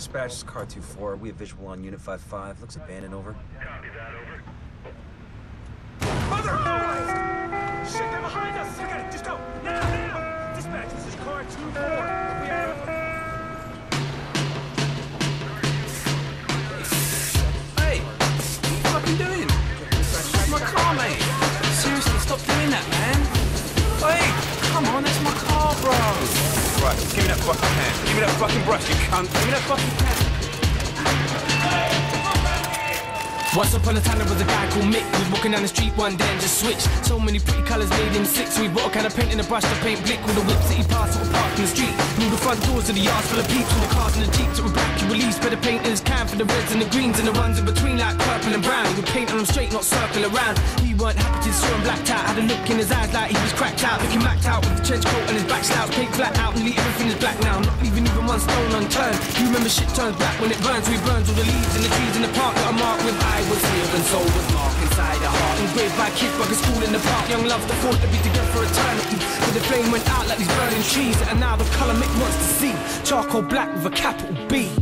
Dispatch, this is car 2-4. We have visual on Unit 5-5. Looks abandoned, over. Copy that, over. Mother Right, give me that fucking can. Give me that fucking brush, you cunt. Give me that fucking can. Once upon a time there was a guy called Mick was walking down the street one day and just switched. So many pretty colours made him sick, so he bought a can of paint and a brush to paint blick with the whips that he passed were parked in the street. Knew the front doors of the yards full of peeps from the cars and the jeeps that were black. He released better paint in his can for the reds and the greens and the ones in between like purple and brown. He would paint on them straight, not circle around. He weren't happy to saw him blacked out. Had a look in his eyes like he was cracked out, looking macked out with the trench coat and his back slouch, paint flat out and leave everything is black now. Not leaving even one stone unturned. You remember shit turns black when it burns, so he burns all the leaves and the trees in the park that are marked with I was here and so was Mark inside a heart engraved by at school in the park. Young love that thought to be together for eternity. But the flame went out like these burning trees, and now the colour Mick wants to see charcoal black with a capital B.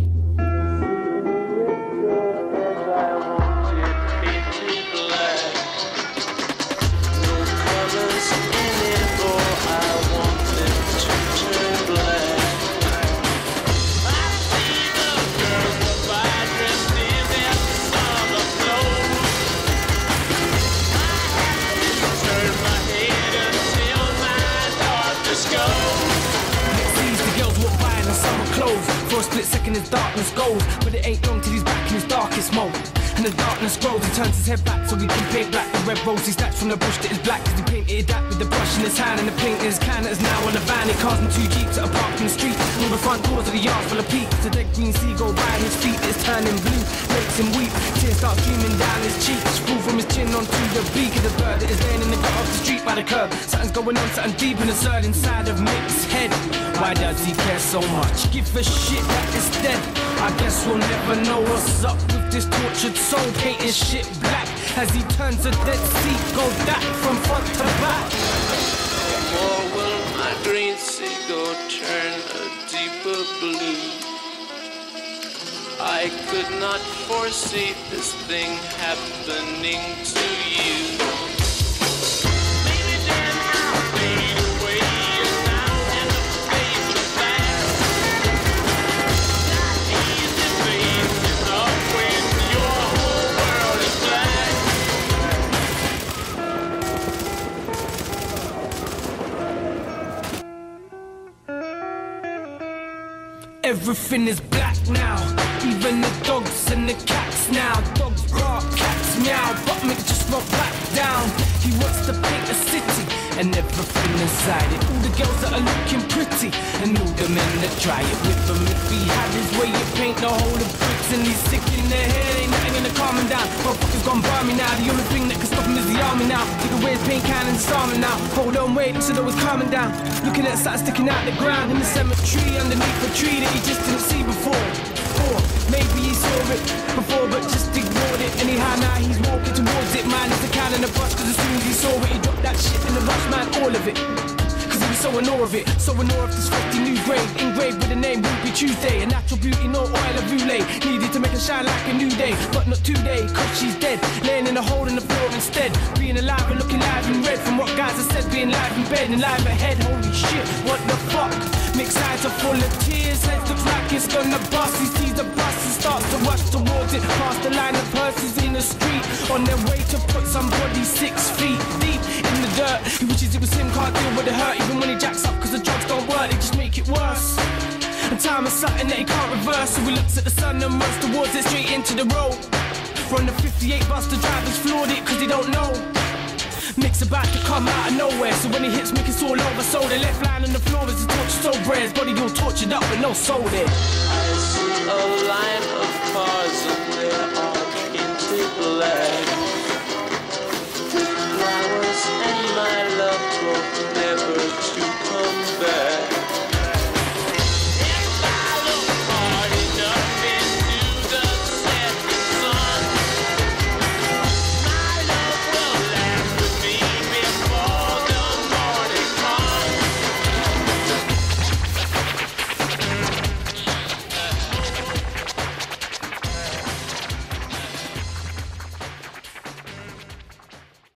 A split second, his darkness goes, but it ain't long till he's back in his darkest mode. And the darkness grows, he turns his head back so he can paint black the red rose he snatched from the bush that is black. Cause he painted that with the brush in his hand and the paint in his can that is now on the van. He cars in two jeeps that are parked in the street. All the front doors of the yard full of peeps. The dead green sea go by his feet, it's turning blue, makes him weep. Tears start streaming down his cheeks, fall from his chin onto the beak of the bird that is laying in the gut of the street by the curb. Something's going on, something deep and absurd inside of Mick's head. Why does he care so much? Give a shit that is dead. I guess we'll never know what's up with this tortured soul painting shit black as he turns a dead sea go that from front to back. Or will my green seagull turn a deeper blue? I could not foresee this thing happening to you. Everything is black now, even the dogs and the cats now. Dogs bark, cats meow, but Mick just won't back down. He wants to paint a city and everything inside it. All the girls that are looking pretty and all the men that try it with him. If he had his way, he'd paint the whole of bricks and he's sick in the head. Ain't nothing gonna calm him down. Motherfuckers gonna burn me now. The only army now. Take away his paint can and disarm him now. Hold on, wait, looks as though it's calming down. Looking at something sticking out the ground in the cemetery underneath a tree that he just didn't see before. Or maybe he saw it before but just ignored it. Anyhow, now he's walking towards it. Man, it's the can and a brush, cause as soon as he saw it, he dropped that shit in the rush, man, all of it. Was so in awe of it, so in awe of this 50 new grave, engraved with the name Ruby Tuesday. A natural beauty, no oil of roulette. Needed to make her shine like a new day, but not today, cause she's dead. Bed and live ahead, holy shit, what the fuck? Mick's eyes are full of tears, head the it's gonna bust. He sees the bus and starts to rush towards it. Past the line of purses in the street, on their way to put somebody six feet deep in the dirt. He wishes it was him, can't deal with the hurt, even when he jacks up, cause the drugs don't work, they just make it worse. And time is something that he can't reverse, so he looks at the sun and runs towards it straight into the road. From the 58 bus, the drivers floored it, cause they don't know. Mick's about to come out of nowhere, so when he hits Mick, it's all over. So the left line on the floor is a torture so bread, his body all tortured up with no soul there. I see a line of cars and they're all painted black.